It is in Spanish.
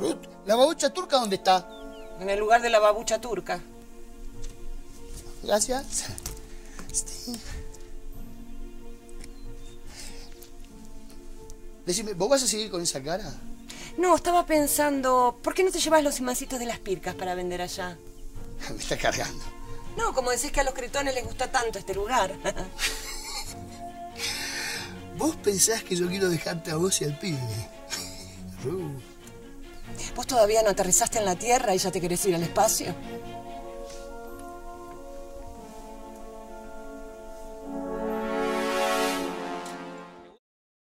Ruth, ¿la babucha turca dónde está? En el lugar de la babucha turca. Gracias. Este. Decime, ¿vos vas a seguir con esa cara? No, estaba pensando, ¿por qué no te llevas los imancitos de las pircas para vender allá? Me está cargando. No, como decís que a los cretones les gusta tanto este lugar. ¿Vos pensás que yo quiero dejarte a vos y al pibe? ¿Vos todavía no aterrizaste en la Tierra y ya te querés ir al espacio?